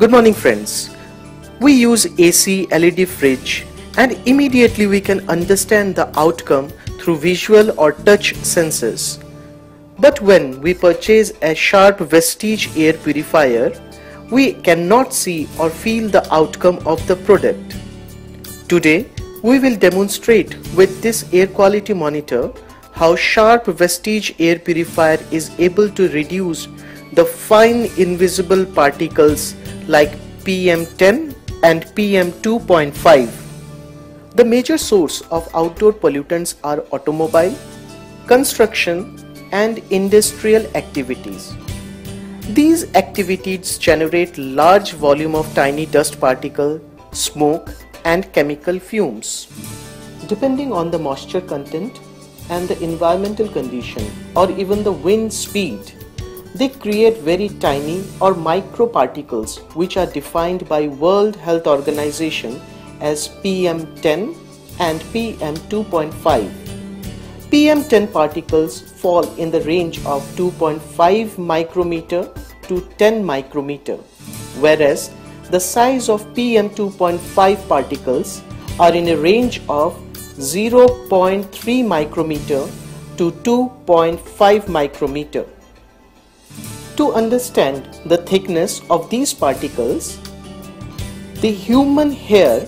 Good morning friends. We use AC LED fridge and immediately we can understand the outcome through visual or touch senses. But when we purchase a Sharp Vestige air purifier, we cannot see or feel the outcome of the product. Today, we will demonstrate with this air quality monitor how Sharp Vestige air purifier is able to reduce the fine invisible particles like PM10 and PM2.5. The major source of outdoor pollutants are automobile, construction and industrial activities. These activities generate large volume of tiny dust particle, smoke and chemical fumes. Depending on the moisture content and the environmental condition or even the wind speed, they create very tiny or microparticles which are defined by World Health Organization as PM10 and PM2.5. PM10 particles fall in the range of 2.5 micrometer to 10 micrometer, whereas the size of PM2.5 particles are in a range of 0.3 micrometer to 2.5 micrometer. To understand the thickness of these particles, the human hair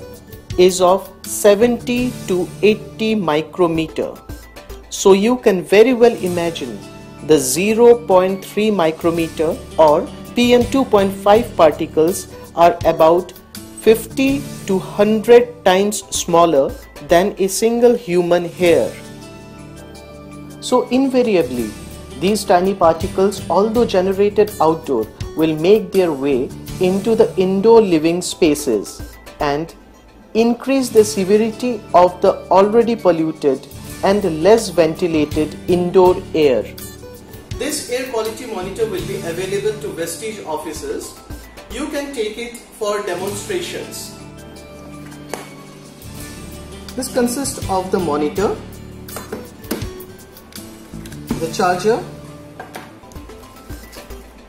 is of 70 to 80 micrometer. So you can very well imagine the 0.3 micrometer or PM2.5 particles are about 50 to 100 times smaller than a single human hair. So invariably, these tiny particles although generated outdoor will make their way into the indoor living spaces and increase the severity of the already polluted and less ventilated indoor air. This air quality monitor will be available to Vestige offices. You can take it for demonstrations. This consists of the monitor, the charger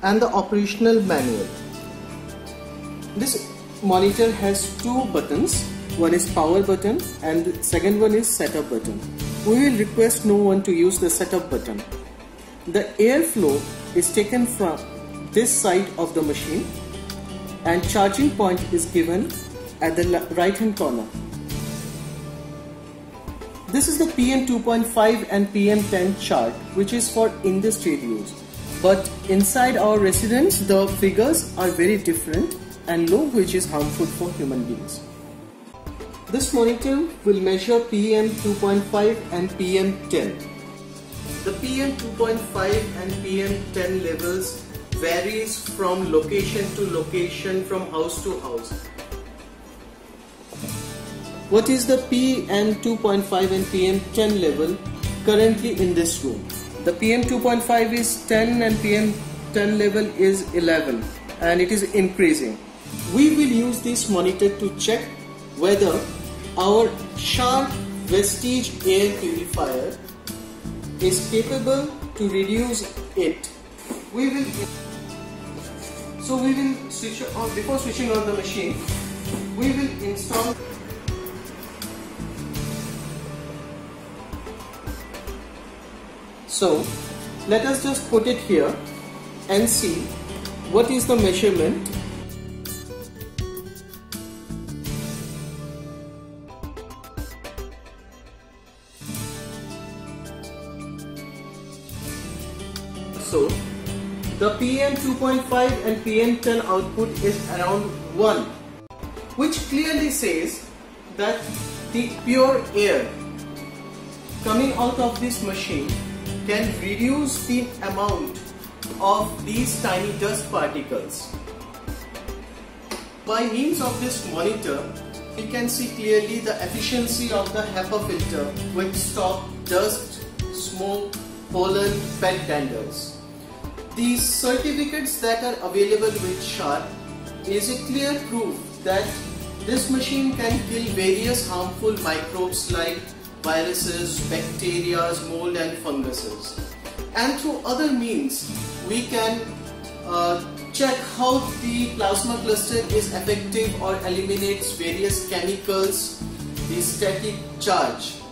and the operational manual. This monitor has two buttons one is power button and the second one is setup button. We will request no one to use the setup button. The airflow is taken from this side of the machine and charging point is given at the right hand corner. This is the PM2.5 and PM10 chart which is for industrial use. But inside our residence the figures are very different and low which is harmful for human beings. This monitor will measure PM 2.5 and PM 10. The PM 2.5 and PM 10 levels varies from location to location from house to house. What is the PM 2.5 and PM 10 level currently in this room? The PM 2.5 is 10 and PM 10 level is 11 and it is increasing. We will use this monitor to check whether our Sharp Vestige air purifier is capable to reduce it. We will so we will switch on before switching on the machine. We will install So let us just put it here and see what is the measurement. So the PM 2.5 and PM10 output is around 1 which clearly says that the pure air coming out of this machine can reduce the amount of these tiny dust particles. By means of this monitor, we can see clearly the efficiency of the HEPA filter which stop dust, smoke, pollen, pet danders. These certificates that are available with Sharp is a clear proof that this machine can kill various harmful microbes like viruses, bacteria, mold and funguses. And through other means, we can uh, check how the Plasmacluster is effective or eliminates various chemicals, the static charge